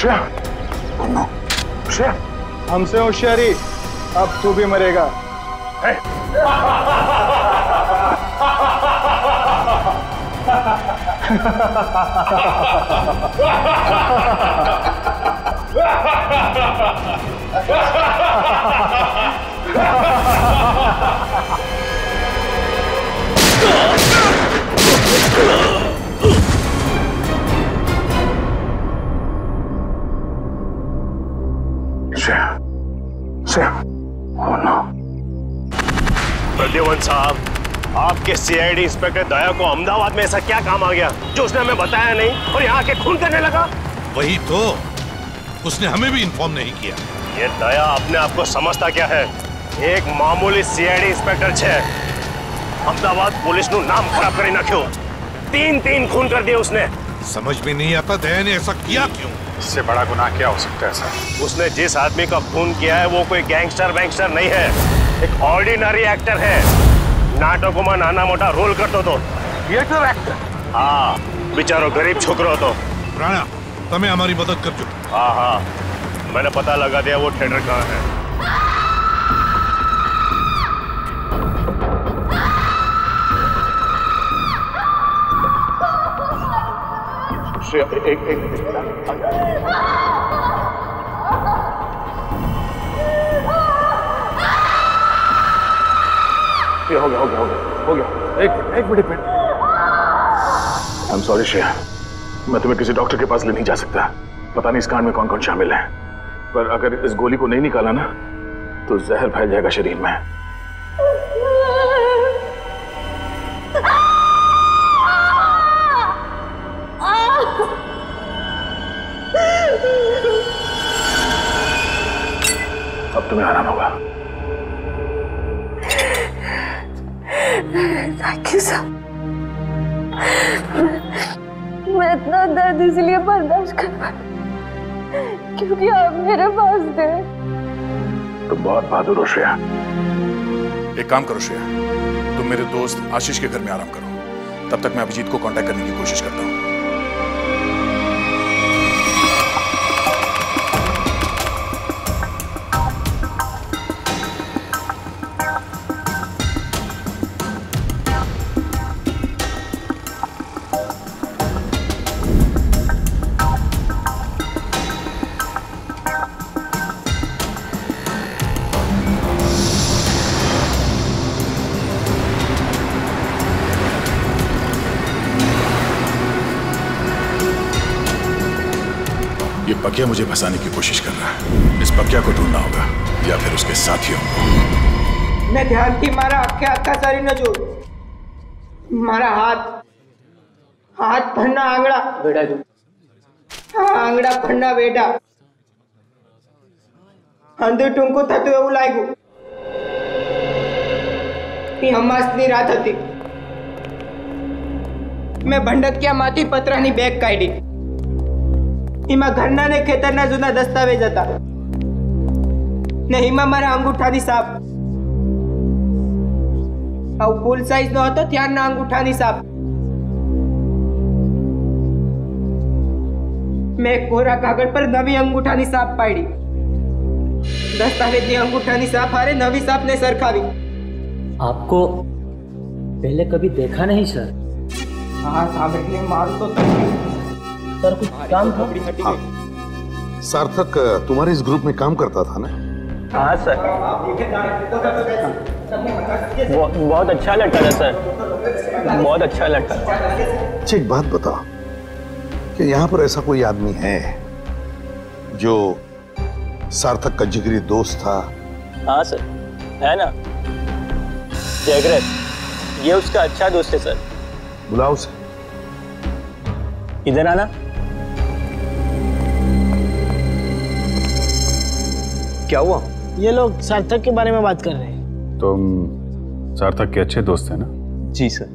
श्रेया श्रेया हमसे होशियारी अब तू भी मरेगा। श्रेया श्रेया ओ नो प्रद्युमन साहब आपके सीआईडी इंस्पेक्टर दया को अहमदाबाद में ऐसा क्या काम आ गया जो उसने हमें बताया नहीं और यहाँ के खून करने लगा? वही तो। उसने हमें भी इन्फॉर्म नहीं किया। ये दया अपने आप को समझता क्या है? एक मामूली सीआईडी इंस्पेक्टर छे। अहमदाबाद पुलिस नु नाम खराब करी नाख्यो तीन तीन खून कर दिए उसने। समझ में नहीं आता दया ने ऐसा किया क्यों? इससे बड़ा गुनाह क्या हो सकता है सर उसने जिस आदमी का खून किया है वो कोई गैंगस्टर वैंगस्टर नहीं है एक ऑर्डिनरी एक्टर है नाटकों में नाना मोटा रोल करतो तो थिएटर एक्टर हाँ बिचारो गरीब छोकरो तो राणा તમે અમારી મદદ કરજો हाँ हाँ मैंने पता लगा दिया वो थिएटर कहाँ है श्रेया एक एक ये हो गया हो गया हो गया हो गया। एक एक minute minute. I am sorry Shreya मैं तुम्हें किसी डॉक्टर के पास ले नहीं जा सकता। पता नहीं इस कांड में कौन कौन शामिल है। पर अगर इस गोली को नहीं निकाला ना तो जहर फैल जाएगा शरीर में। बहुत बहादुर हो, श्रेया। एक काम करो, श्रेया। तुम मेरे दोस्त आशीष के घर में आराम करो। तब तक मैं अभिजीत को कांटेक्ट करने की कोशिश करता हूँ। पकिया मुझे फंसाने की कोशिश कर रहा है इस पकिया को ढूंढना होगा या फिर उसके साथियों को મેં ધ્યાનથી મારા આખે આખા શરીરને જોયું મારા હાથ હાથ પરના આંગળા બેડા જો આ આંગળા પરના બેડા અંદર ટૂંકું થતું એવું લાગ્યું એ હમાસની રાત હતી મેં ભંડકિયામાંથી પતરાની બેગ કાઢી એમાં ઘરના ને ખેતરના જૂના દસ્તાવેજ હતા ને એમાં મારા અંગૂઠાની સાપ આવું ફૂલ સાઈઝ નો હતો ત્યારના અંગૂઠાની સાપ મેં કોરા કાગળ પર નવી અંગૂઠાની સાપ પાડી દસ્તાવેજની અંગૂઠાની સાપ હારે નવી સાપને સરખાવી आपको पहले कभी देखा नहीं सर હા સાંભળીને મારું તો તકલીફ सर कुछ काम था? हाँ। सार्थक तुम्हारे इस ग्रुप में काम करता था ना? हाँ सर। बहुत अच्छा लड़का था सर। बहुत अच्छा लड़का अच्छा एक बात बताओ कि यहाँ पर ऐसा कोई आदमी है जो सार्थक का जिगरी दोस्त था? हाँ सर। है ना? जयग्रत ये उसका अच्छा दोस्त है सर। बुलाओ सर इधर आना। क्या हुआ? ये लोग सार्थक के बारे में बात कर रहे हैं। तुम सार्थक के अच्छे दोस्त हैं ना? जी सर।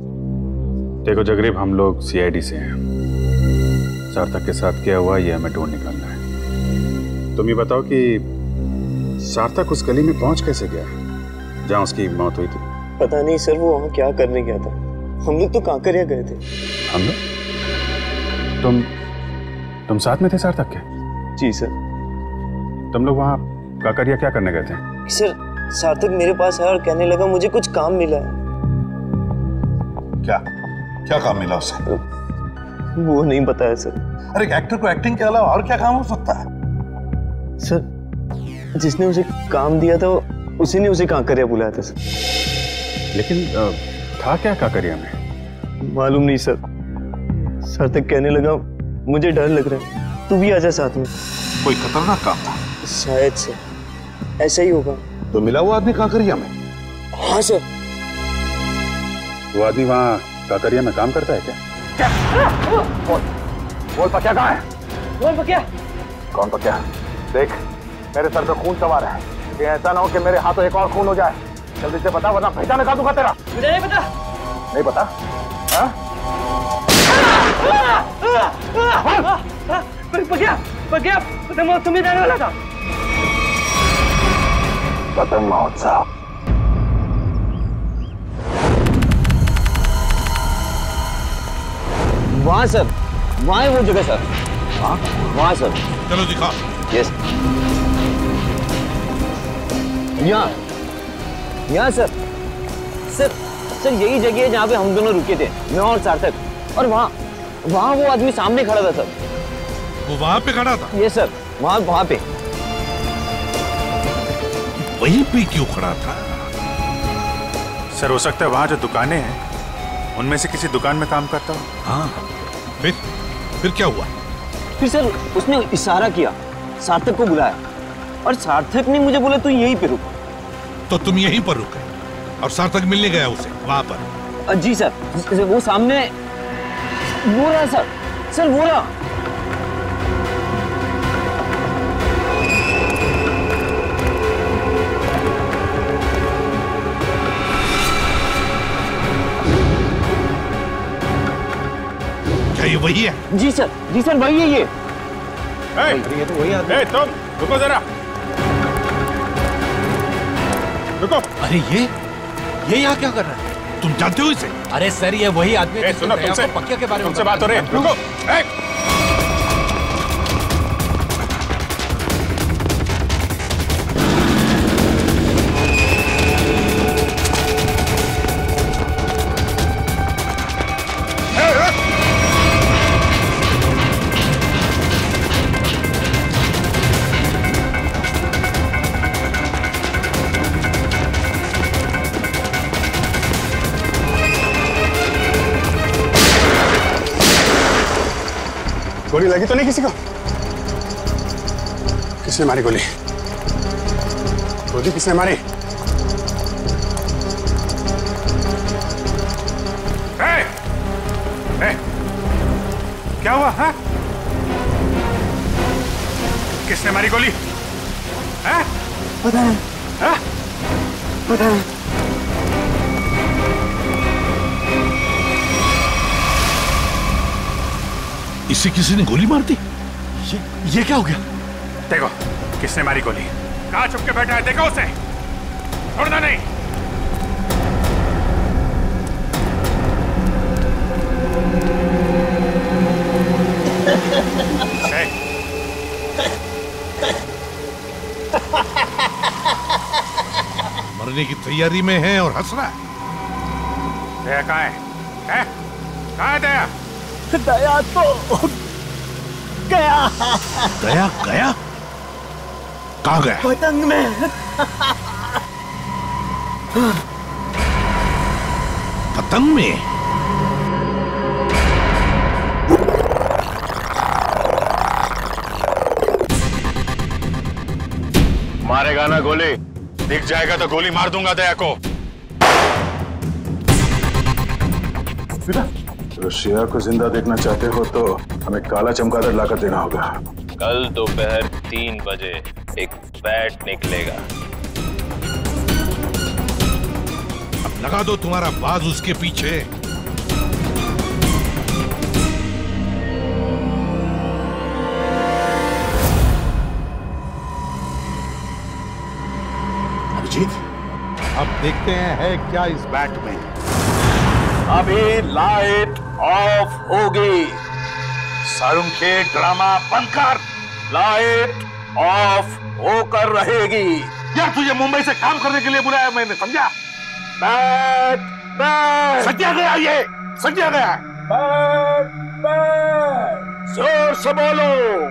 देखो जगरीब हम लोग सीआईडी से हैं। सार्थक के साथ क्या हुआ ये हमें ढूंढ निकालना है। तुम ये बताओ कि सार्थक उस गली में पहुँच कैसे गया? जहाँ उसकी मौत हुई थी। पता नहीं सर वो वहाँ क्या करने गया था। हम लोग तो कांकरिया गए थे। हम लोग? तुम तुम साथ में थे सार्थक के? जी सर। तुम लोग वहाँ काकरिया क्या करने गए थे? सर सार्थक मेरे पास आया और कहने लगा मुझे कुछ काम मिला है. क्या? क्या काम मिला उसे? वो नहीं बताया सर। अरे एक्टर को एक्टिंग के अलावा और क्या काम हो सकता है? सर जिसने उसे काम दिया था उसी ने उसे कांकरिया बुलाया था सर। लेकिन था क्या काकरिया में? मालूम नहीं सर। सार्थक कहने लगा मुझे डर लग रहा है। तू भी आजा साथ में। कोई खतरनाक काम था? शायद से ऐसा ही होगा। तो मिला वो आदमी काकरिया में? हाँ सर। वो आदमी वहाँ काकरिया में काम करता है क्या? बोल। पक्या कहाँ है? बोल पक्या कौन पक्या देख मेरे सर पे खून सवार है। ये ऐसा ना हो कि मेरे हाथों एक और खून हो जाए। जल्दी से बता वरना पहचान निकाल दूँगा तेरा। मुझे नहीं पता। नहीं पता? हाँ? पक्या पक्या महोत्सव में जाने वाला था। पतंग महोत्सव वहाँ सर वहाँ है वो जगह सर हाँ वहाँ सर चलो दिखा यस यहाँ यहाँ सर सर सर यही जगह है जहाँ पे हम दोनों रुके थे मैं और सार्थक और वहाँ वहाँ वो आदमी सामने खड़ा था सर वो वहाँ पे खड़ा था ये सर वहाँ वहाँ पे वहीं पे क्यों खड़ा था? सर हो सकता है वहाँ जो दुकानें हैं उनमें से किसी दुकान में काम करता हो। हाँ। फिर? फिर क्या हुआ? फिर सर उसने इशारा किया सार्थक को बुलाया और सार्थक ने मुझे बोला तू यहीं पे रुक। तो तुम यहीं पर रुके और सार्थक मिलने गया उसे वहाँ पर। जी सर वो सामने वो रहा सर सर वो रहा ये वही है। जी सर जी सर वही है ये। ये तो वही आदमी तुम रुको जरा। रुको। अरे ये ये यहाँ क्या कर रहा है? तुम जानते हो इसे? अरे सर ये वही आदमी है सुनो तुमसे पक्के के बारे में तुमसे बात हो रही है। रुको। गोली लगी तो नहीं किसी को? किसने मारी गोली? गोली किसने मारी? ए, ए, क्या हुआ हाँ? किसने मारी गोली? हाँ? पता नहीं। हाँ? पता नहीं। इसे किसी ने गोली मार दी? ये, ये क्या हो गया? देखो किसने मारी गोली? कहा छुप के बैठा है? देखो उसे। छोड़ना नहीं। मरने की तैयारी में है और हंस रहा है। दया कहाँ है? हैं? कहाँ है दया? दया तो गया। गया गया? कहा गया? पतंग में। पतंग में? मारेगा ना गोली। दिख जाएगा तो गोली मार दूँगा दया को। रशिया को ज़िंदा देखना चाहते हो तो हमें काला चमगादड़ लाकर देना होगा। कल दोपहर तीन बजे एक बैट निकलेगा। अब लगा दो तुम्हारा बाज उसके पीछे। अभिजीत अब देखते हैं है क्या इस बैट में। अभी लाइट ऑफ़ होगी। सारुण के ड्रामा बंद कर लाइट ऑफ़ होकर रहेगी। यार तुझे मुंबई से काम करने के लिए बुलाया मैंने समझा? Bat bat. सज्जा गया ये सज्जा गया। Bat bat. ज़ोर से बोलो।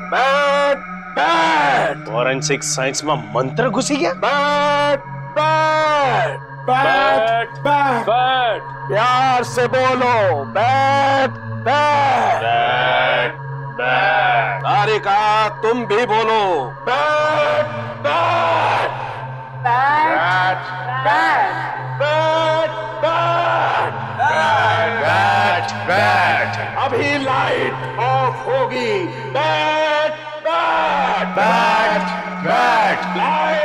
Bat bat. फॉरेंसिक साइंस में मंत्र घुसी गया? Bat bat. Bat bat bat प्यार से बोलो bat bat bat bat Tarika तुम भी बोलो। Bat bat bat bat bat bat bat bat अभी लाइट ऑफ़ होगी। Bat bat bat bat light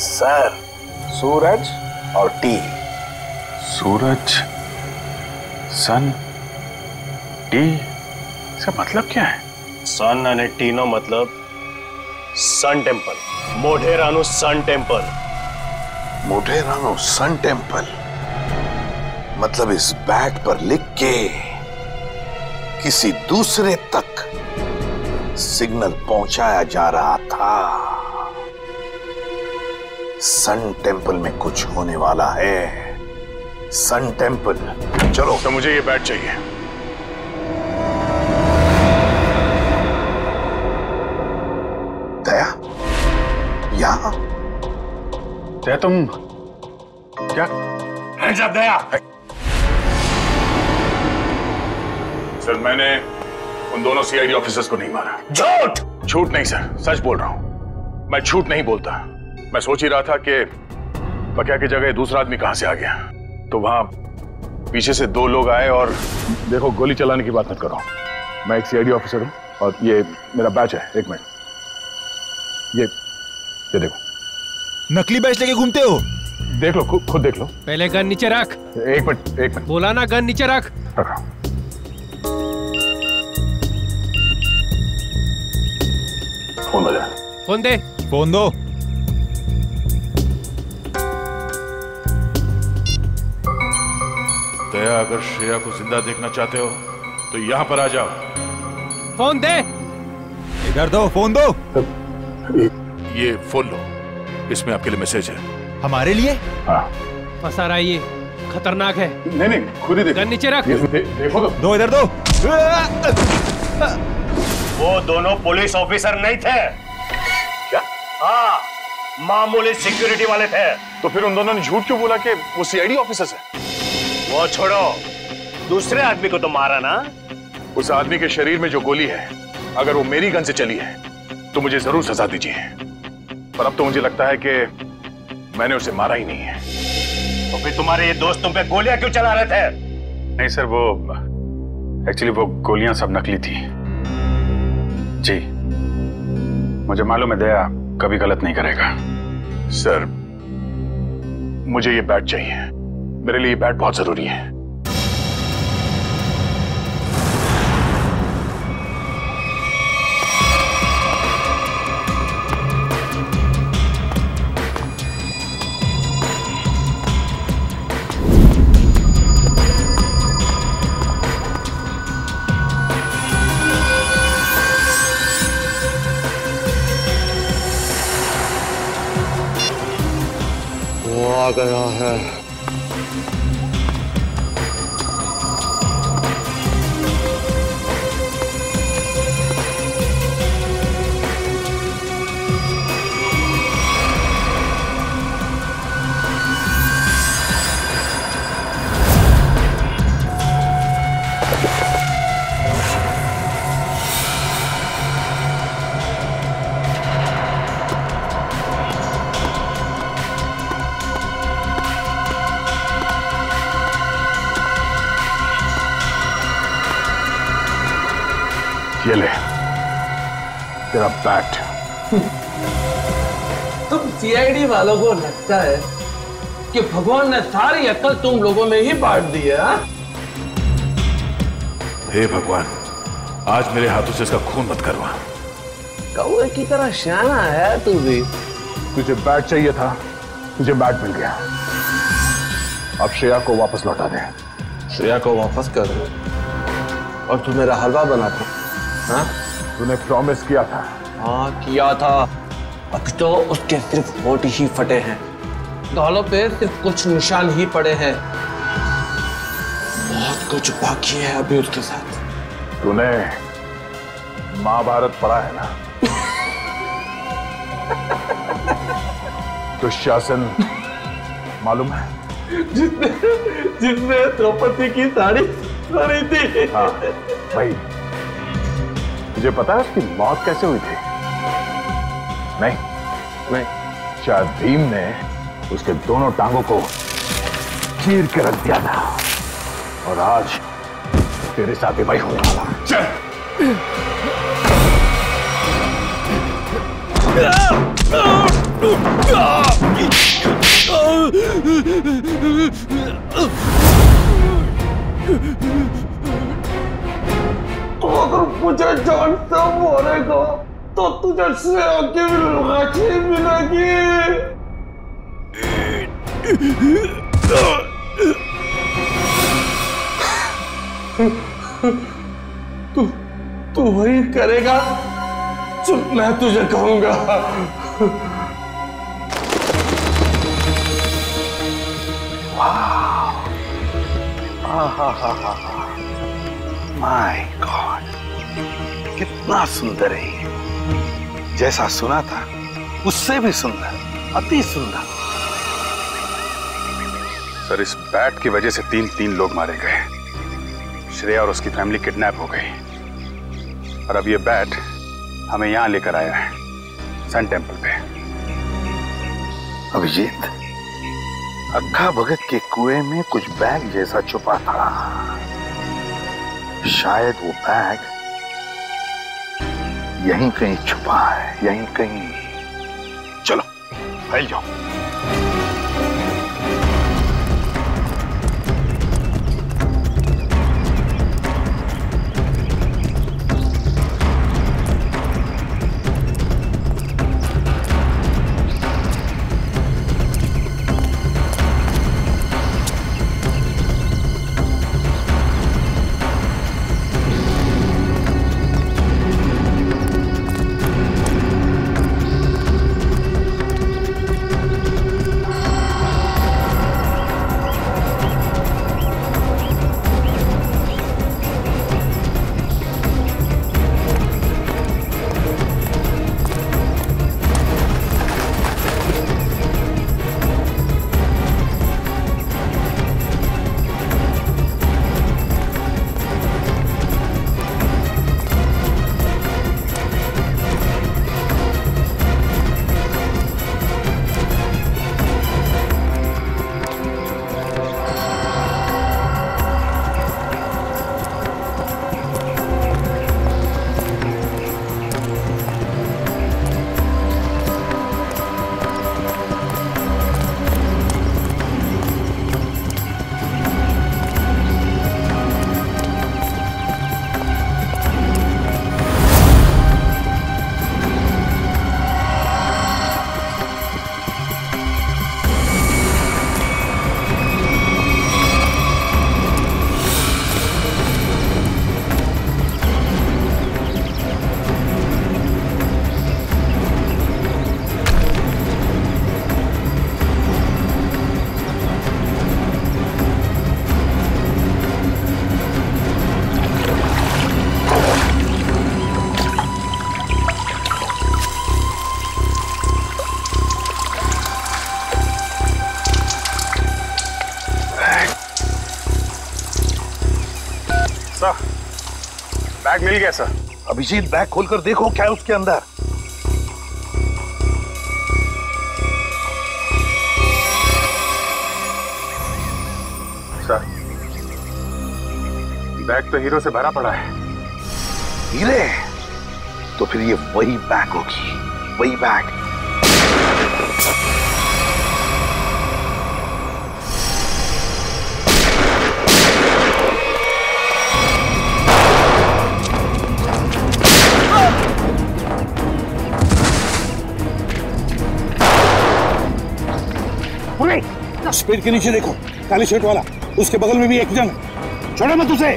sir Suraj और टी सूरज सन टी इसका मतलब क्या है સન અને ટીનો મતલબ sun temple મોઢેરાનું sun temple मोढेरानो sun temple मतलब इस बैट पर लिख के किसी दूसरे तक सिग्नल पहुंचाया जा रहा था सन टेंपल में कुछ होने वाला है। सन टेंपल चलो। तो मुझे ये बैट चाहिए। दया? यहाँ? दया तुम क्या? દયા सर मैंने उन दोनों सीआईडी ऑफिसर्स को नहीं मारा। झूठ! झूठ नहीं सर। सच बोल रहा हूँ। मैं झूठ नहीं बोलता। मैं सोच ही रहा था कि बकिया की जगह दूसरा आदमी कहाँ से आ गया। तो वहाँ पीछे से दो लोग आए और देखो गोली चलाने की बात मत करो। मैं एक सीआईडी ऑफिसर हूँ और ये मेरा बैच है। एक मिनट ये ये देखो। नकली बैच लेके घूमते हो? देख लो खुद खुद देख लो। पहले गन नीचे रख। एक मिनट एक मिनट बोला ना गन नीचे रख। रख। फ़ोन दे। फ़ोन दो। दया अगर श्रेया को ज़िंदा देखना चाहते हो तो यहाँ पर आ जाओ। फ़ोन दे। इधर दो फ़ोन दो। ये फ़ोन लो। इसमें आपके लिए मैसेज है। हमारे लिए? हाँ। फंसा रहा ये खतरनाक है। नहीं नहीं खुद ही देखो। गन नीचे रख। दे, देखो तो। दो इधर दो। वो दोनों पुलिस ऑफिसर नहीं थे। क्या? हाँ मामूली सिक्योरिटी वाले थे। तो फिर उन दोनों ने झूठ क्यों बोला कि वो सीआईडी ऑफिसर्स है? वो छोड़ो। दूसरे आदमी को तो मारा ना। उस आदमी के शरीर में जो गोली है अगर वो मेरी गन से चली है तो मुझे ज़रूर सजा दीजिए। पर अब तो मुझे लगता है कि मैंने उसे मारा ही नहीं है। तो फिर तुम्हारे ये दोस्त तुम पे गोलियाँ क्यों चला रहे थे? नहीं सर वो एक्चुअली वो गोलियाँ सब नकली थी। जी। मुझे मालूम है दया कभी गलत नहीं करेगा। सर मुझे ये बैट चाहिए। मेरे लिए बैट बहुत ज़रूरी है। तेरा बैट तुम सीआईडी वालों को लगता है कि भगवान ने सारी अक्ल तुम लोगों में ही बांट दी है हाँ? हे भगवान आज मेरे हाथों से इसका खून मत करवा। कौए की तरह शाना है तू भी। तुझे बैट चाहिए था तुझे बैट मिल गया। अब श्रेया को वापस लौटा दे। श्रेया को वापस कर दो। और तू मेरा हलवा बना दो हाँ? तूने प्रॉमिस किया था। हाँ किया था। अभी तो उसके सिर्फ़ होठ ही फटे हैं। गालों पे सिर्फ़ कुछ निशान ही पड़े हैं। बहुत कुछ बाकी है अभी उसके साथ। तूने महाभारत पढ़ा है ना? दुशासन मालूम है? जिसने जिसने द्रौपदी की साड़ी खरी थी। हाँ भाई तुझे पता है उसकी मौत कैसे हुई थी? नहीं। नहीं। शायद भीम ने उसके दोनों टांगों को चीर के रख दिया था। और आज तेरे साथ ही वही होने वाला। चल। मुझे जान से मारेगा तो तुझे से की लाठी मिलेगी। तू तू वही करेगा जो मैं तुझे कहूँगा। हा हा हा हा माय गॉड कितना सुंदर है ये। जैसा सुना था उससे भी सुंदर अति सुंदर। सर इस बैट की वजह से तीन तीन लोग मारे गए श्रेया और उसकी फैमिली किडनैप हो गई। और अब ये बैट हमें यहाँ लेकर आया है सन टेंपल पे। अभिजीत अक्खा भगत के कुएँ में कुछ बैग जैसा छुपा था। शायद वो बैग यहीं कहीं छुपा है यहीं कहीं। चलो फैल जाओ। बैग है सर। अभिजीत बैग खोलकर देखो क्या है उसके अंदर। सर बैग तो हीरो से भरा पड़ा है। हीरे? तो फिर ये वही बैग होगी वही बैग। स्पीड के नीचे देखो, काली शर्ट वाला। उसके बगल में भी एक जन छोड़ो मत उसे।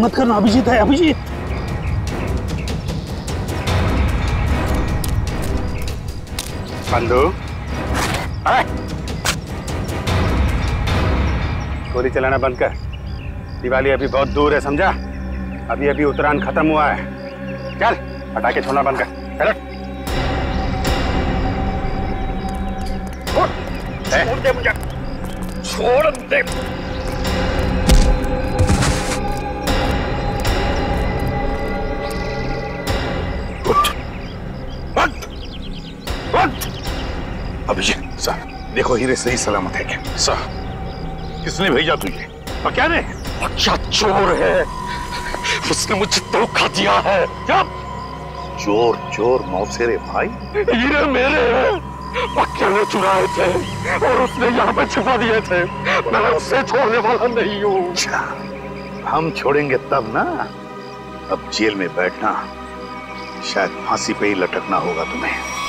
पानी मत करना, अभिजीत है, अभिजीत। गोली चलाना बंद कर। दिवाली अभी बहुत दूर है, समझा? अभी अभी उत्तरायण खत्म हुआ है। चल, पटाखे छोड़ना बंद कर। चलो। छोड़ दे मुझे। छोड़ दे। देखो हीरे सही सलामत है क्या? सर किसने भेजा तुझे? और क्या ने अच्छा चोर है? उसने मुझे धोखा दिया है। क्या? चोर चोर मौसेरे भाई। हीरे मेरे हैं। पक्के चुराए थे और उसने यहाँ पे छिपा दिए थे। मैं उससे छोड़ने वाला नहीं हूँ। हम छोड़ेंगे तब ना? अब जेल में बैठना शायद फांसी पे ही लटकना होगा तुम्हें।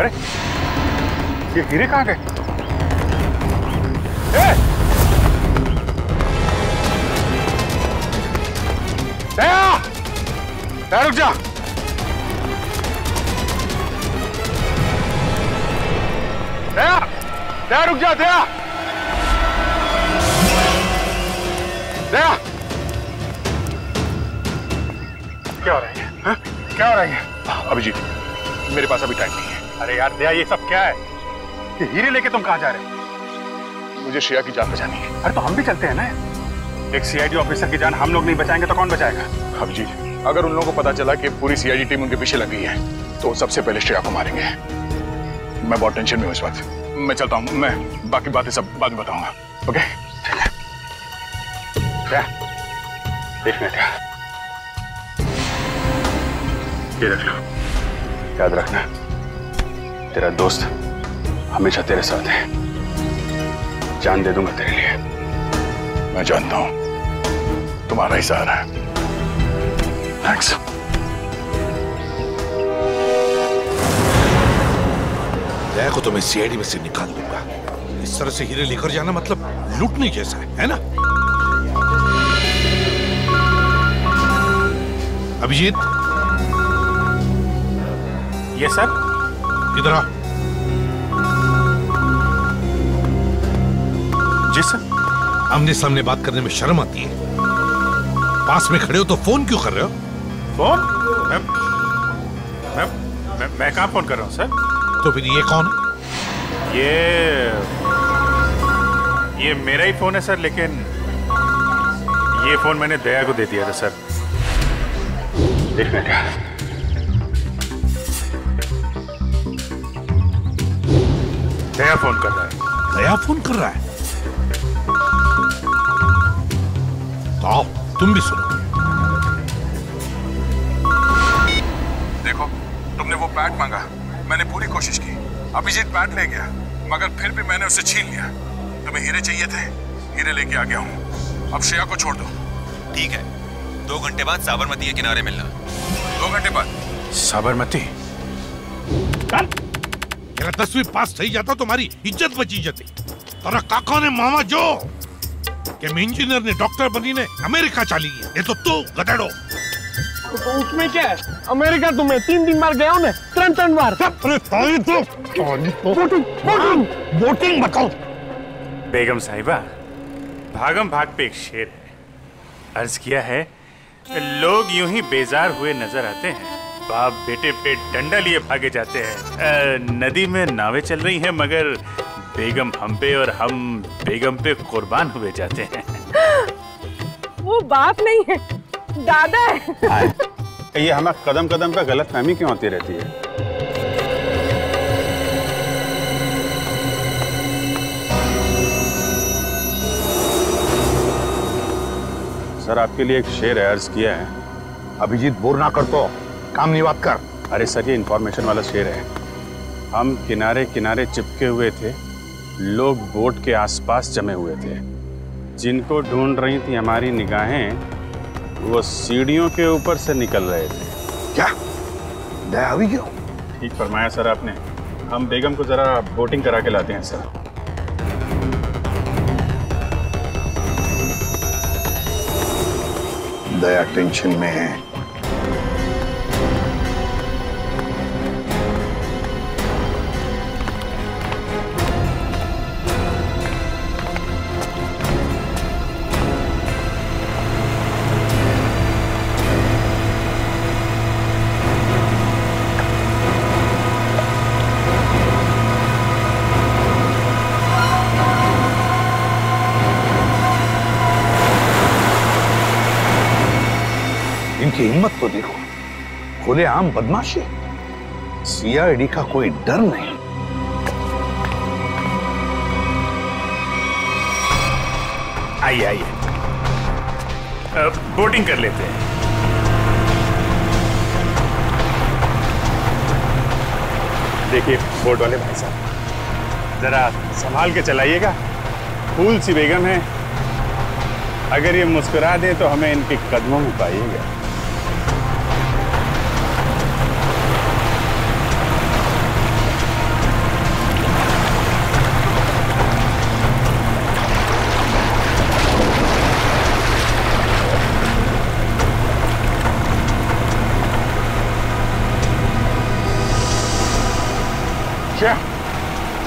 अरे, ये हीरे कहाँ गए! दया! रुक जा। दया दया, रुक जा, दया। दया। क्या हो रहा है? हाँ? क्या हो रहा है? अभिजीत, मेरे पास अभी टाइम नहीं है। अरे यार दया ये सब क्या है? ये हीरे लेके तुम कहाँ जा रहे हो? मुझे श्रेया की जान बचानी है। अरे तो हम भी चलते हैं ना? एक सीआईडी ऑफिसर की जान हम लोग नहीं बचाएँगे तो कौन बचाएगा? अभिजीत अगर उन लोगों को पता चला कि पूरी सीआईडी टीम उनके पीछे लग गई है तो सबसे पहले श्रेया को मारेंगे। मैं बहुत टेंशन में हूँ इस वक्त मैं चलता हूँ मैं बाकी बातें सब बाद में बताऊँगा। ओके? क्या? देख बेटा ये रख लो। याद रखना। तेरा दोस्त हमेशा तेरे साथ है। जान दे दूँगा तेरे लिए। मैं जानता हूँ तुम्हारा ही सहारा है। थैंक्स को तो मैं सीआईडी में से निकाल दूँगा। इस तरह से हीरे लेकर जाना मतलब लूटने जैसा है है ना? अभिजीत? ये सर इधर आ। जी सर आमने सामने बात करने में शर्म आती है। पास में खड़े हो तो फ़ोन क्यों कर रहे हो? फ़ोन? मैं मैं मैं, मैं कहाँ फ़ोन कर रहा हूँ सर? तो फिर ये कौन है? ये ये मेरा ही फ़ोन है सर लेकिन ये फ़ोन मैंने दया को दे दिया था सर। एक मिनट दया फ़ोन कर रहा है। दया फ़ोन कर रहा है? तो आओ तुम भी सुनो। देखो तुमने वो बैट मांगा। मैंने पूरी कोशिश की। अभिजीत बैट ले गया मगर फिर भी मैंने उसे छीन लिया। तुम्हें हीरे चाहिए थे? हीरे लेके आ गया हूँ। अब श्रेया को छोड़ दो। ठीक है। दो घंटे बाद साबरमती के किनारे मिलना। दो घंटे बाद। साबरमती? तेरा तस्वीर पास થઈ जाता तुम्हारी इज्जत बची जती તારા કાકાને મામા જો કે इंजीनियर ने डॉक्टर बनीने अमेरिका चाली गया ये तो तू गधेड़ो तो उसमें क्या है अमेरिका तुम्हें तीन तीन बार गया हूं मैं त्रण त्रण बार अरे ताली तो वोटिंग वोटिंग वोटिंग बताओ बेगम साहिबा भागम भाग पे एक शेर है अर्ज किया है लोग यूं ही बेजार हुए नजर आते हैं बाप बेटे पे डंडा लिए भागे जाते हैं। नदी में नावें चल रही हैं मगर बेगम हम पे और हम बेगम पे कुर्बान हुए जाते हैं। वो बाप नहीं है दादा है। ये हमें कदम कदम पे गलत फहमी क्यों होती रहती है? सर आपके लिए एक शेर है अर्ज़ किया है। अभिजीत बोर ना कर तो। काम नहीं बात कर। अरे सर ये इन्फॉर्मेशन वाला शेर है। हम किनारे किनारे चिपके हुए थे। लोग बोट के आसपास जमे हुए थे। जिनको ढूंढ रही थी हमारी निगाहें वो सीढ़ियों के ऊपर से निकल रहे थे। क्या? दया हुई क्यों? ठीक फरमाया सर आपने। हम बेगम को जरा बोटिंग करा के लाते हैं सर। दया टेंशन में है। हिम्मत तो देखो। खुले आम बदमाशी सीआईडी का कोई डर नहीं। आइए आइए। बोटिंग कर लेते हैं। देखिए, बोट वाले भाई साहब, जरा संभाल के चलाइएगा। फूल सी बेगम है। अगर ये मुस्कुरा दें तो हमें इनके कदमों में पाइएगा।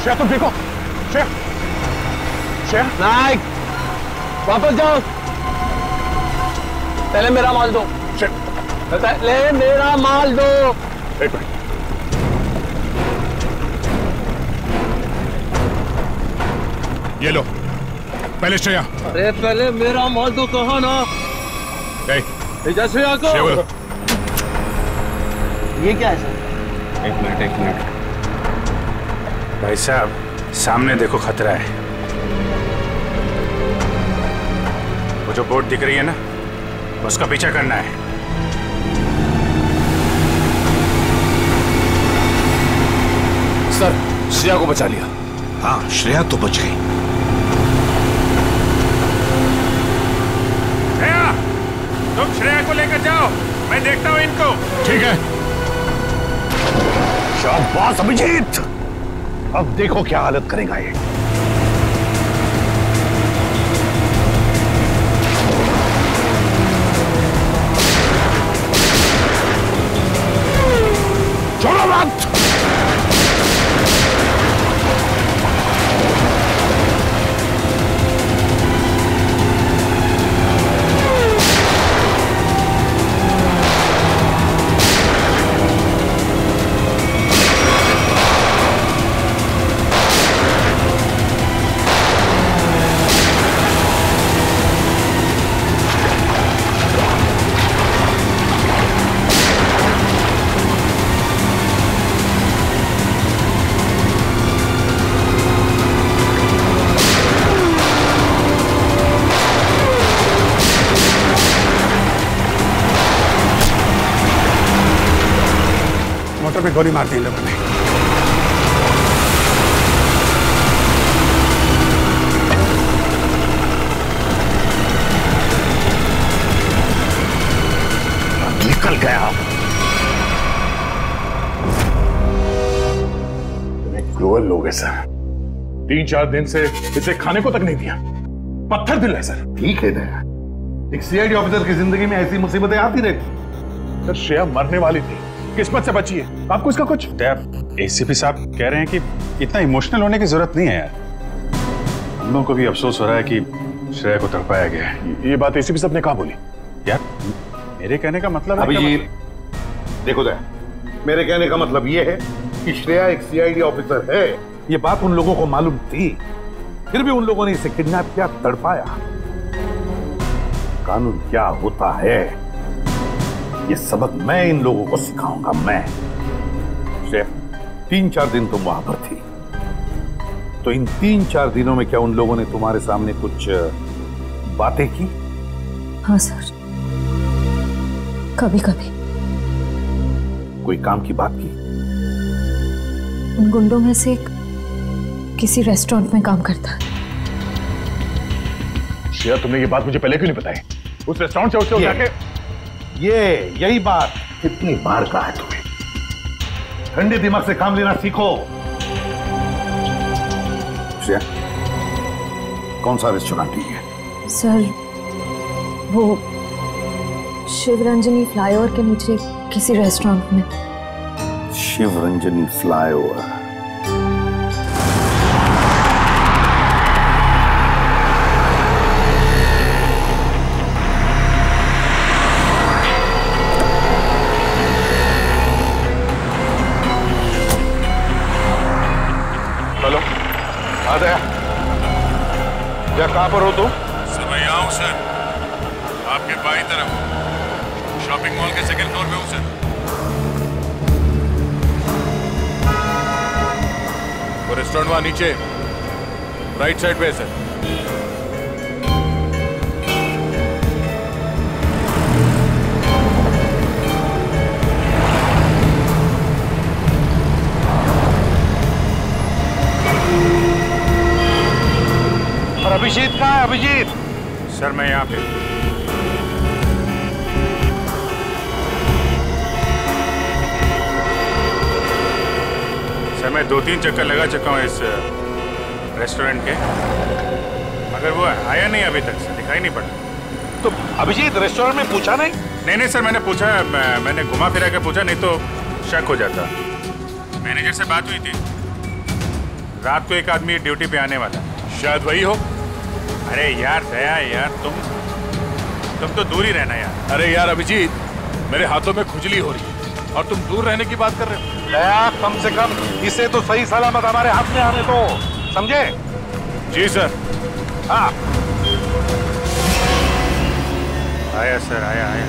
श्रेया तुम देखो श्रेया श्रेया नाइक वापस जाओ। पहले मेरा माल दो। पहले मेरा माल दो। एक मिनट। ये लो। पहले श्रेया। अरे पहले मेरा माल दो कहा ना? श्रेया बोलो ये क्या है सर? एक मिनट एक मिनट। भाई साहब सामने देखो खतरा है। वो जो बोट दिख रही है ना उसका पीछा करना है। सर श्रेया को बचा लिया। हाँ श्रेया तो बच गई। श्रेया तुम श्रेया को लेकर जाओ। मैं देखता हूँ इनको। ठीक है। शाबाश अभिजीत! अब देखो क्या हालत करेगा ये। छोड़ो मत में गोली मार दी इन लोगों ने। निकल गया। लोग है सर। तीन चार दिन से इसे खाने को तक नहीं दिया। पत्थर दिल है सर। ठीक है दया एक सीआईडी ऑफिसर की ज़िंदगी में ऐसी मुसीबतें आती रहती। सर श्रेया मरने वाली थी। किस्मत से बची है आपको इसका कुछ? एसीपी साहब कह रहे हैं कि इतना इमोशनल होने की ज़रूरत नहीं है यार। हम लोगों को भी अफसोस हो रहा है कि श्रेया को तड़पाया गया है। ये बात एसीपी साहब ने कहा बोली? यार मेरे कहने का मतलब है कि- अभिजीत देखो दया मेरे कहने का मतलब ये है कि श्रेया एक सीआईडी ऑफिसर है। ये बात उन लोगों को मालूम थी। फिर भी उन लोगों ने इसे किडनैप किया तड़पाया। कानून क्या होता है? ये सबक मैं इन लोगों को सिखाऊँगा मैं। श्रेया तीन चार दिन तुम वहाँ पर थी। तो इन तीन चार दिनों में क्या उन लोगों ने तुम्हारे सामने कुछ बातें की? हाँ सर। कभी कभी कोई काम की बात की? उन गुंडों में से एक किसी रेस्टोरेंट में काम करता। है तुमने ये बात मुझे पहले क्यों नहीं बताई? उस रेस्टोरेंट से उसे उठा के ये यही बात। कितनी बार कहा है तुम्हें? ठंडे दिमाग से काम लेना सीखो। कौन सा रेस्टोरेंट है सर वो शिवरंजनी फ्लाईओवर के नीचे किसी रेस्टोरेंट में। शिवरंजनी फ्लाईओवर? क्या कहाँ पर हो तुम? सर मैं यहाँ हूँ सर आपके बाई तरफ़। शॉपिंग मॉल के सेकंड फ्लोर में हूँ सर वो रेस्टोरेंट वहाँ नीचे राइट साइड पे है सर अभिजीत कहाँ है अभिजीत? सर मैं यहाँ पे सर मैं दो तीन चक्कर लगा चुका हूँ इस रेस्टोरेंट के। मगर वो आया नहीं अभी तक सर दिखाई नहीं पड़ा। तो अभिजीत रेस्टोरेंट में पूछा नहीं? नहीं नहीं सर मैंने पूछा मैं, मैंने घुमा फिरा के पूछा नहीं तो शक हो जाता। मैनेजर से बात हुई थी। रात को एक आदमी ड्यूटी पे आने वाला शायद वही हो। अरे यार दया यार तुम तुम तो दूर ही रहना यार। अरे यार अभिजीत मेरे हाथों में खुजली हो रही है और तुम दूर रहने की बात कर रहे हो। दया कम से कम इसे तो सही सलामत हमारे हाथ में आने दो समझे? जी सर। हाँ। आया सर आया आया।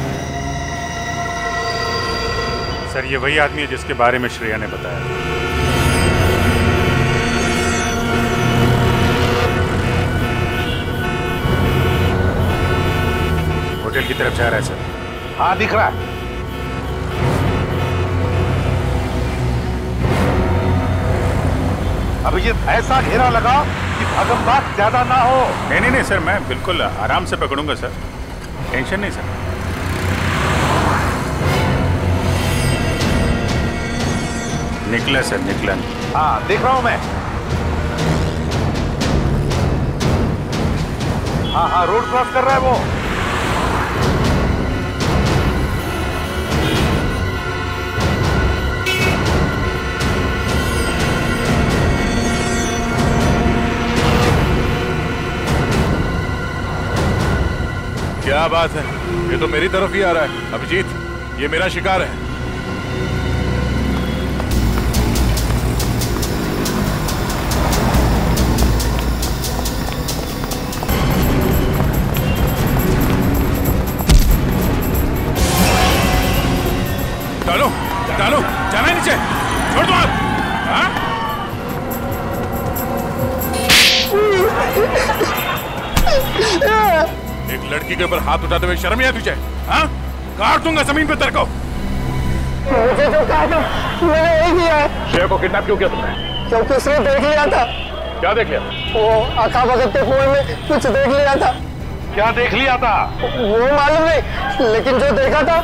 सर ये वही आदमी है जिसके बारे में श्रेया ने बताया। होटल की तरफ़ जा रहा है सर। हाँ दिख रहा है। अभिजीत ऐसा घेरा लगाओ कि भागम भाग ज़्यादा ना हो। नहीं नहीं नहीं सर मैं बिल्कुल आराम से पकड़ूँगा सर। टेंशन नहीं सर। निकला सर निकला। हाँ देख रहा हूँ मैं। हाँ हाँ रोड क्रॉस कर रहा है वो। क्या बात है? ये तो मेरी तरफ़ ही आ रहा है। अभिजीत ये मेरा शिकार है। डालो डालो जाना है नीचे। छोड़ दो आप। हाँ? एक लड़की के ऊपर हाथ उठाते हुए शर्म नहीं आती तुझे हाँ? काट दूँगा ज़मीन पे तेरे को। मुझे जो कहा था मैंने किया। है शेर को किडनैप क्यों किया तुमने? क्योंकि उसने देख लिया था। क्या देख लिया? वो अका भगत के कुएँ में कुछ देख लिया था। क्या देख लिया था? वो मालूम नहीं लेकिन जो देखा था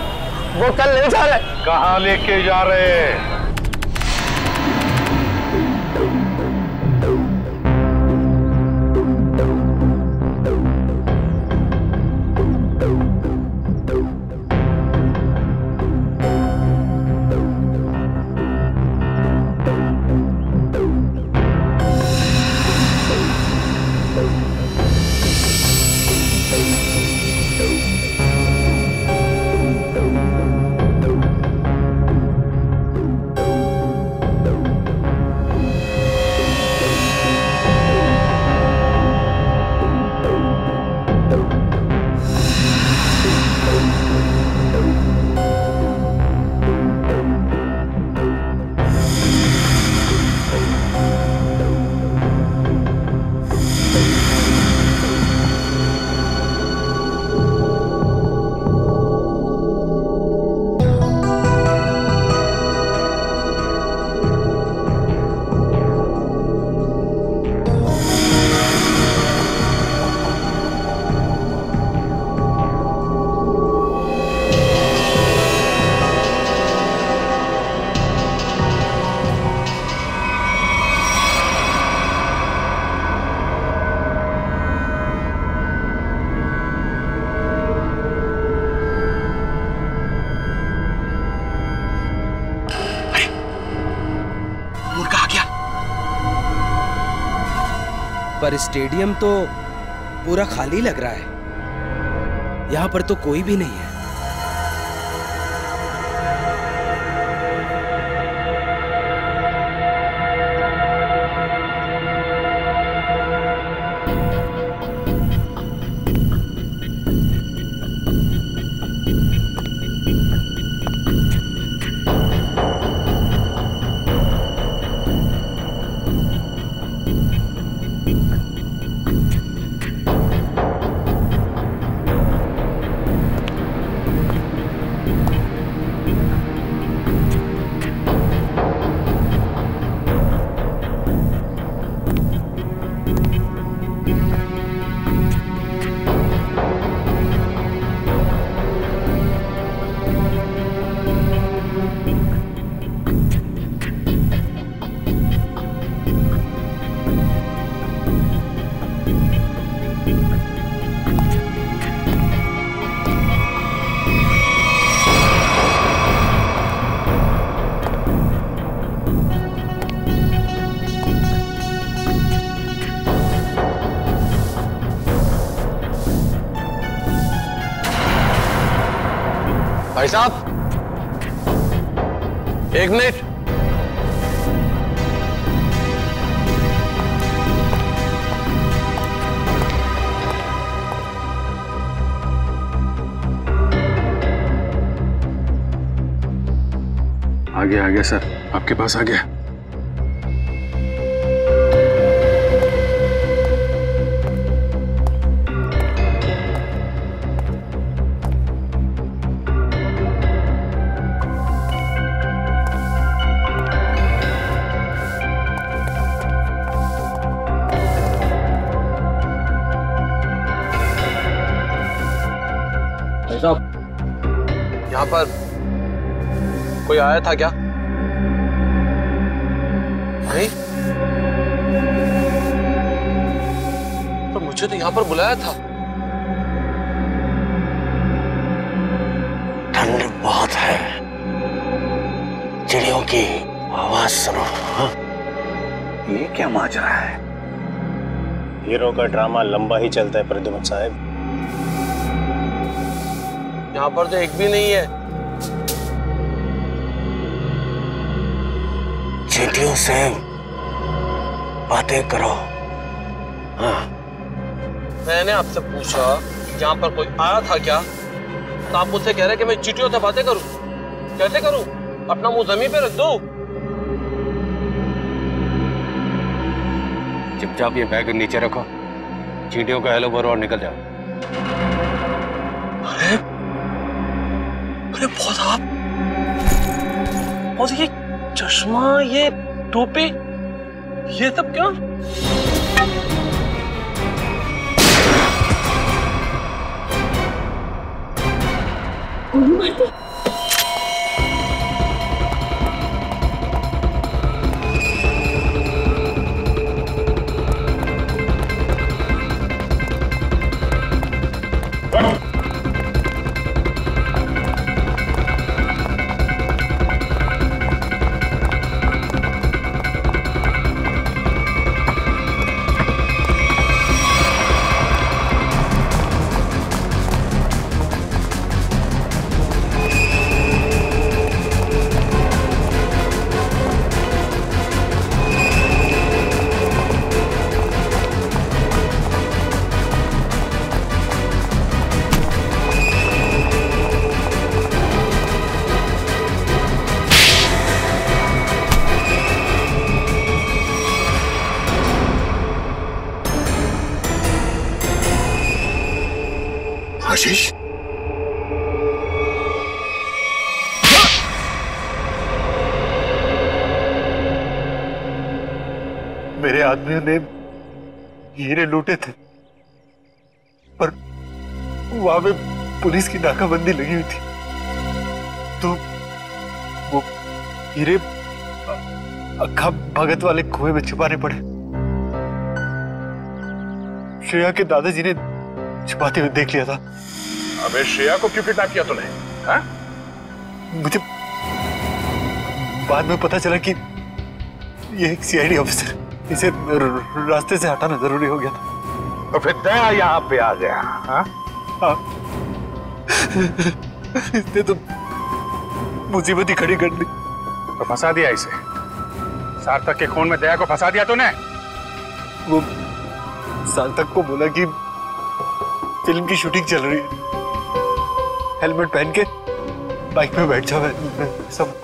वो कल ले जा रहे कहाँ लेके जा रहे स्टेडियम तो पूरा खाली लग रहा है। यहाँ पर तो कोई भी नहीं है। एक आ गया आ गया सर। आपके पास आ गया आया था क्या? नहीं पर मुझे तो यहाँ पर बुलाया था। ठंड बहुत है। चिड़ियों की आवाज़ सुनो। हाँ? ये क्या माजरा है? हीरो का ड्रामा लंबा ही चलता है प्रद्युमन साहब। यहाँ पर तो एक भी नहीं है। चींटियों से बातें करो। हाँ। मैंने आपसे पूछा यहाँ पर कोई आया था क्या? तो आप मुझसे कह रहे कि मैं चीटियों से बातें करूँ। कैसे करूँ? अपना मुँह ज़मीन पे रख दो? चुपचाप ये बैग नीचे रखो। चींटियों का हेलो बोलो और निकल जाओ। अरे अरे बहुत आप। और ये चश्मा ये टोपी? ये सब क्या? गोली मेरे ने हीरे लूटे थे। पर वहाँ पे पुलिस की नाकाबंदी लगी हुई थी। तो वो हीरे अक्खा भगत वाले कुएँ में छुपाने पड़े। श्रेया के दादाजी ने छुपाते हुए देख लिया था। अबे श्रेया को क्यों किडनैप किया तूने? हाँ? मुझे बाद में पता चला कि ये एक सीआईडी ऑफिसर इसे रास्ते से हटाना ज़रूरी हो गया था। तो फिर दया यहाँ पे आ गया हाँ? हाँ। इसने तो मुसीबत ही खड़ी कर दी। तो फंसा दिया इसे। सार्थक के खून में दया को फंसा दिया तूने? वो सार्थक को बोला कि फ़िल्म की शूटिंग चल रही है। हेलमेट पहन के बाइक में बैठ जाओ सब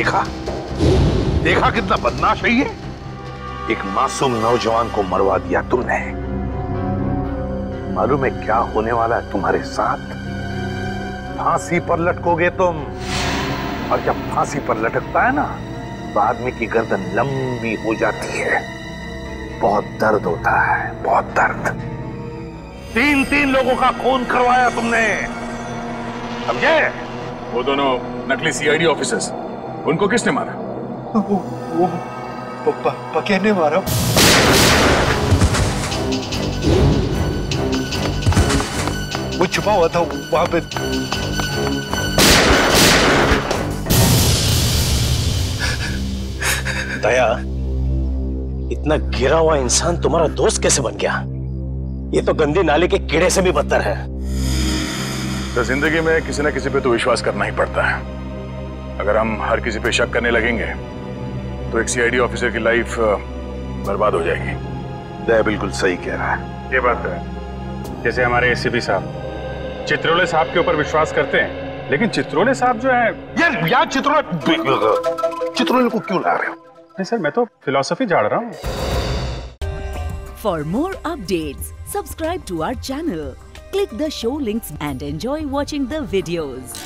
देखा? देखा कितना बदमाश है ये? एक मासूम नौजवान को मरवा दिया तुमने। मालूम है क्या होने वाला है तुम्हारे साथ? फांसी पर लटकोगे तुम। और जब फांसी पर लटकता है ना तो आदमी की गर्दन लंबी हो जाती है। बहुत दर्द होता है, बहुत दर्द। तीन तीन लोगों का खून करवाया तुमने। समझे? वो दोनों नकली सीआईडी ऑफिसर्स उनको किसने मारा? वो वो प- प- पके ने मारा। वो छुपा हुआ था वहाँ पे। दया इतना गिरा हुआ इंसान तुम्हारा दोस्त कैसे बन गया? ये तो गंदी नाले के कीड़े से भी बदतर है। तो ज़िंदगी में किसी ना किसी पे तो विश्वास करना ही पड़ता है। अगर हम हर किसी पे शक करने लगेंगे तो एक सीआईडी ऑफिसर की लाइफ बर्बाद हो जाएगी। दया बिल्कुल सही कह रहा है। ये बात तो है। जैसे हमारे एसीपी साहब चित्रोले साहब के ऊपर विश्वास करते हैं लेकिन चित्रोले साहब जो है यार यार चित्रोले चित्रोले को क्यों ला रहे हो? नहीं सर मैं तो फिलोसफी झाड़ रहा हूँ। For more update subscribe to our channel click the show links and enjoy watching the videos.